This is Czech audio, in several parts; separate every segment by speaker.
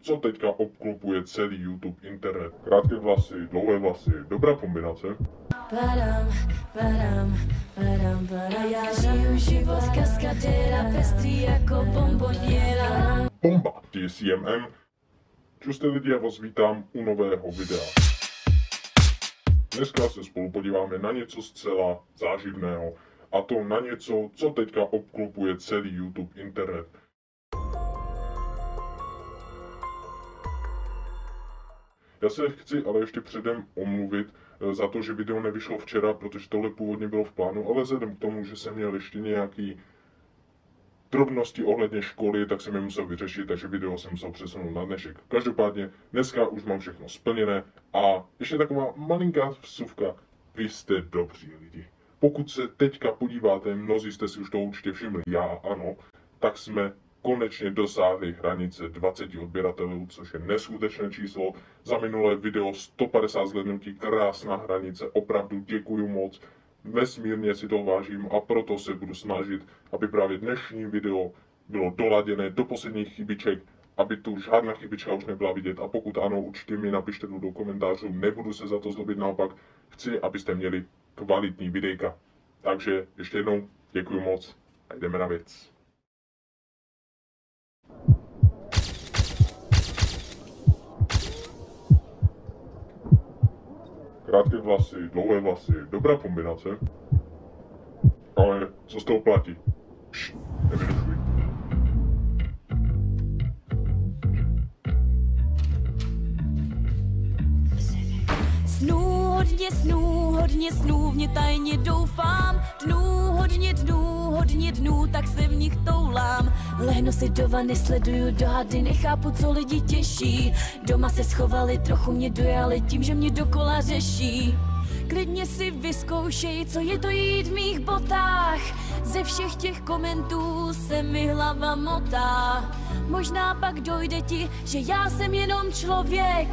Speaker 1: co teďka obklopuje celý YouTube internet. Krátké vlasy, dlouhé vlasy, dobrá kombinace.
Speaker 2: Padam, padam, padam, padam. Já žiju život kaskadéra, pestrý jako bomboniera.
Speaker 1: Bomba! TCMM. Čuste lidi, já vás vítám u nového videa. Dneska se spolu podíváme na něco zcela záživného. A to na něco, co teďka obklopuje celý YouTube internet. Já se chci ale ještě předem omluvit eh, za to, že video nevyšlo včera, protože tohle původně bylo v plánu, ale vzhledem k tomu, že jsem měl ještě nějaký drobnosti ohledně školy, tak jsem je musel vyřešit, takže video jsem musel přesunout na dnešek. Každopádně dneska už mám všechno splněné a ještě taková malinká vsuvka. Vy jste dobří lidi. Pokud se teďka podíváte, mnozí jste si už to určitě všimli, já ano, tak jsme konečně dosáhli hranice 20 odběratelů, což je neskutečné číslo. Za minulé video 150 zhlednutí, krásná hranice, opravdu děkuju moc. Nesmírně si to vážím a proto se budu snažit, aby právě dnešní video bylo doladěné do posledních chybiček, aby tu žádná chybička už nebyla vidět a pokud ano, určitě mi napište do komentářů, nebudu se za to zlobit, naopak chci, abyste měli kvalitní videjka. Takže ještě jednou děkuji moc a jdeme na věc. Krátké vlasy, dlouhé vlasy, dobrá kombinace. Ale co z toho platí?
Speaker 2: Snů, hodně snů, hodně snů, v ně tajně doufám. Dnů, hodně dnů, hodně dnů, tak se v nich toulám. Lehnu si do vany, sleduju dohady, nechápu, co lidi těší. Doma se schovali, trochu mě dojali tím, že mě dokola řeší. Klidně si vyzkoušej, co je to jít v mých botách. Ze všech těch komentů se mi hlava motá. Možná pak dojde ti, že já jsem jenom člověk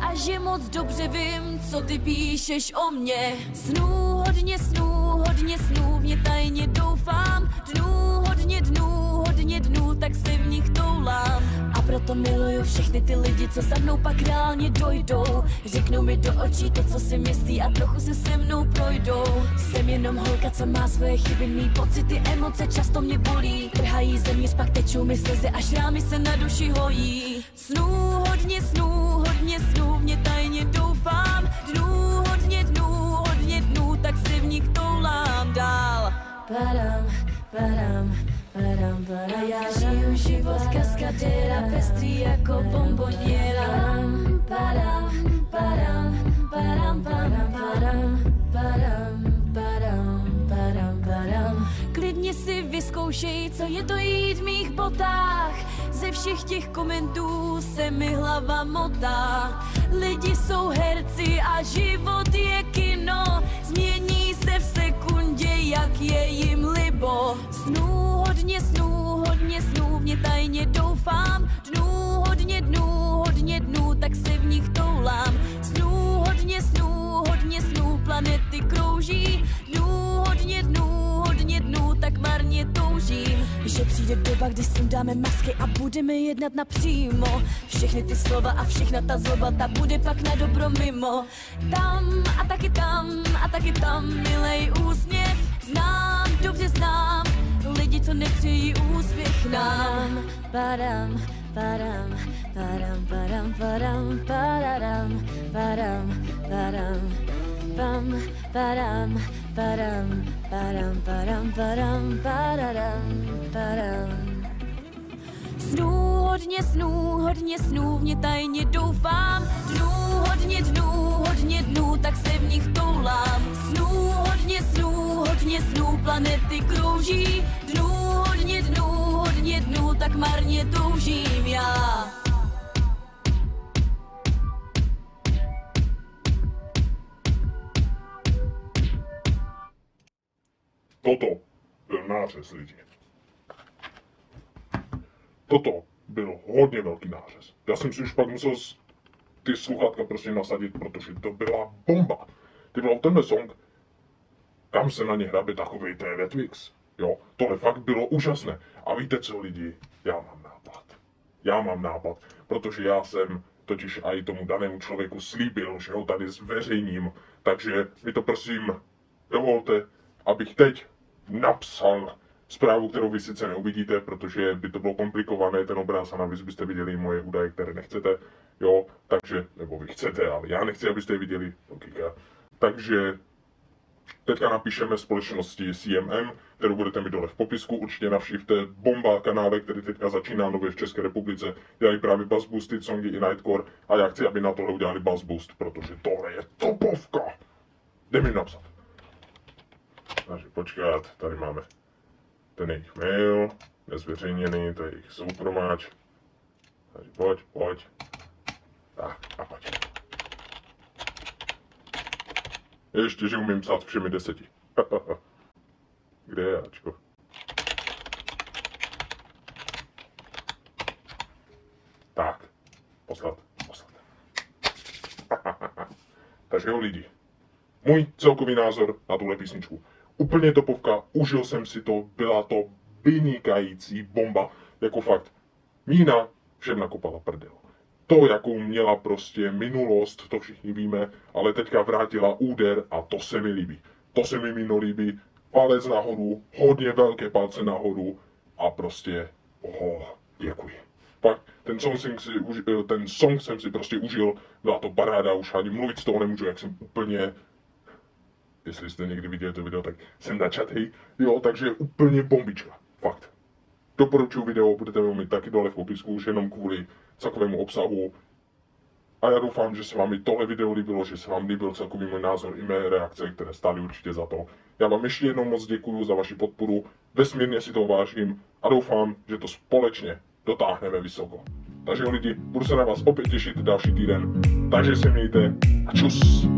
Speaker 2: a že moc dobře vím, co ty píšeš o mně. Snů, hodně snů, hodně snů, ně tajně doufám. Nich toulám. A proto miluju všechny ty lidi, co za mnou pak reálně dojdou. Řeknou mi do očí to, co si myslí a trochu se se mnou projdou. Jsem jenom holka, co má svoje chyby, mý pocity, emoce často mě bolí. Trhají země, pak tečou mi slzy, až rámy se na duši hojí. Snů, hodně snů, hodně snů, v ně tajně doufám. Dnů, hodně dnů, hodně dnů, tak si v nich toulám dál. Padam, padam, padam. Já žiju život kaskadéra, pestrý jako bomboniera. Padam, padam, padam, padam, padam, padam, padam, padam, padam. Klidně si vyzkoušej, co je to jít v mých botách. Ze všech těch komentů se mi hlava motá. Lidi jsou herci a život je přijde doba, kdy si dáme masky a budeme jednat napřímo. Všechny ty slova a všechna ta zloba, ta bude pak na dobro mimo. Tam a taky tam a taky tam, milej úsměv. Znám, dobře znám, lidi, co nepřejí úspěch nám. Padam, padam, padam, padam, padam, padam, padam, padam, pam, padam, padam, padam, padam, padam, padam, padam. Snů, hodně snů, hodně snů, v ně tajně doufám. Dnů, hodně dnů, hodně dnů, tak se v nich toulám. Snů, hodně snů, hodně snů, planety krouží. Dnů, hodně dnů, hodně dnů, tak marně toužím
Speaker 1: Toto byl nářez lidi. Toto byl hodně velký nářez. Já jsem si už pak musel ty sluchátka prostě nasadit, protože to byla bomba. Ty byl tenhle song, kam se na ně hrabe takovej TV. Jo, tohle fakt bylo úžasné. A víte co lidi, já mám nápad. já mám nápad, protože já jsem totiž i tomu danému člověku slíbil, že ho tady zveřejním, takže mi to prosím dovolte, abych teď napsal zprávu, kterou vy sice neuvidíte, protože by to bylo komplikované, ten obraz a navíc byste viděli moje údaje, které nechcete, jo, takže, nebo vy chcete, ale já nechci, abyste je viděli, logika. Takže teďka napíšeme společnosti CMM, kterou budete mít dole v popisku, určitě navštívte Bomba kanále, který teďka začíná nově v České republice, dělají právě Bass Boosted songy i Nightcore a já chci, aby na tohle udělali Bass Boost, protože tohle je topovka. Jde mi napsat. Takže počkat, tady máme ten jejich mail, nezveřejněný, to je jejich soukromáč. Takže pojď, pojď. Tak, a pojď. Ještě, že umím psát všemi deseti. Kde je Ačko? Tak, poslat, poslat. Takže jo lidi, můj celkový názor na tuhle písničku. Úplně topovka, užil jsem si to, byla to vynikající bomba, jako fakt. Mína všem nakopala prdel. To, jakou měla prostě minulost, to všichni víme, ale teďka vrátila úder a to se mi líbí. To se mi Míno líbí, palec nahoru, hodně velké palce nahoru a prostě, oh, děkuji. Pak ten song, jsem si, už, ten song jsem si prostě užil, byla to paráda, už ani mluvit z toho nemůžu, jak jsem úplně jestli jste někdy viděli to video, tak jsem načatý, jo, takže úplně bombička, fakt. Doporučuji video, budete ho mít taky dole v popisku, už jenom kvůli celkovému obsahu. A já doufám, že se vám i tohle video líbilo, že se vám líbil celkový můj názor i mé reakce, které stály určitě za to. Já vám ještě jednou moc děkuji za vaši podporu, vesmírně si to vážím a doufám, že to společně dotáhneme vysoko. Takže lidi, budu se na vás opět těšit další týden, takže se mějte a čus!